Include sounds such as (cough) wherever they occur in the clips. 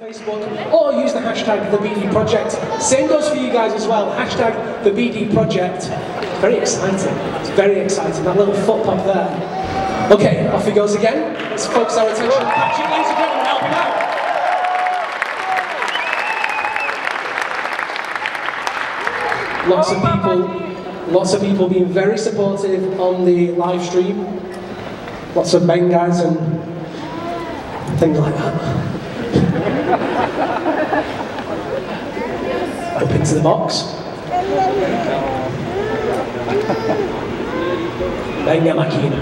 Facebook or use the hashtag the BD Project. Same goes for you guys as well. Hashtag the BD Project. Very exciting. It's very exciting. That little foot pop there. Okay, off he goes again. Let's focus our attention Patrick, ladies and gentlemen, help him out. Lots of people, lots of people being very supportive on the live stream. Lots of guys and things like that. Up into the box. Venga Makina.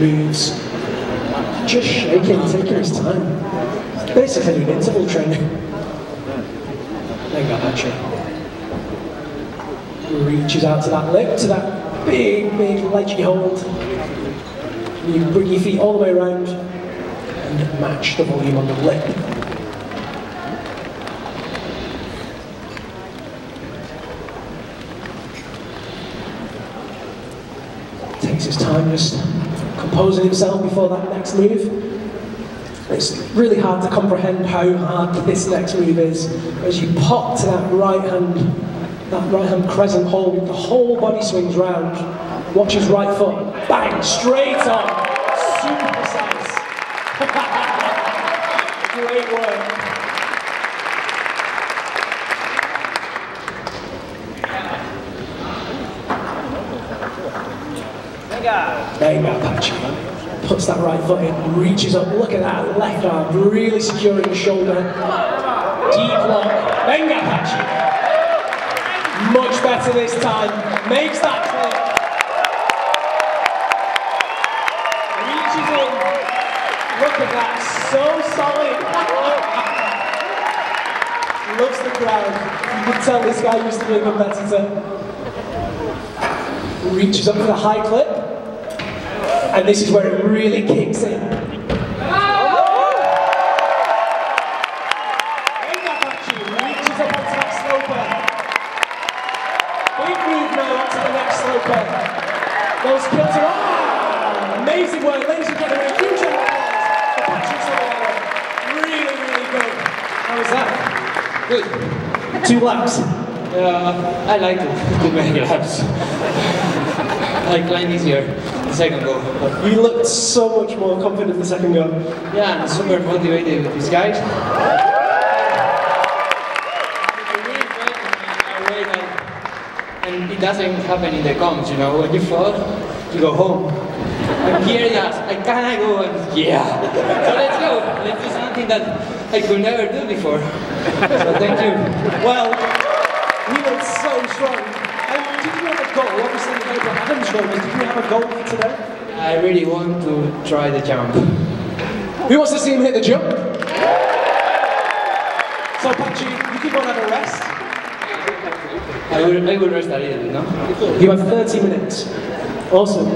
Moves. Just shaking, taking his time. Basically an interval training. Venga Makina reaches out to that lip, to that big, big ledgy hold. You bring your feet all the way around and match the volume on the lip. Takes his time just composing himself before that next move. It's really hard to comprehend how hard this next move is as you pop to that right hand that right hand crescent hold, the whole body swings round. Watch his right foot, bang, straight on. Super precise. (laughs) Great work. Mega Apache. Puts that right foot in, reaches up, look at that left arm, really securing the shoulder. Deep lock, Venga Apache. Much better this time. Makes that clip. Reaches in. Look at that. So solid. Loves the crowd. You can tell this guy used to be a competitor. Reaches up for the high clip. And this is where it really kicks in. Amazing work, ladies and gentlemen. Huge applause for Patrick. Really, really good. How was that? Good. Two laps. Yeah, I like it. Too many laps. I climbed easier the second go. You looked so much more confident the second go. Yeah, I'm super motivated with these guys. and it doesn't happen in the comps, you know, when you fall, you go home. And here, yes, I kinda go, and yeah. So let's go, let's do something that I could never do before. So thank you. Well, he was so strong. And did you have a goal? Obviously, you know Adam's goal. Did you have a goal for today? I really want to try the jump. Who wants to see him hit the jump? So, Patxi, you keep on having a rest. I will, I will rest a little no? You have 30 minutes. Awesome.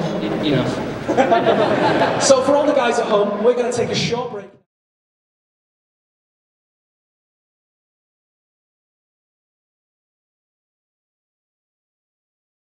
Enough. so for all the guys at home, we're going to take a short break.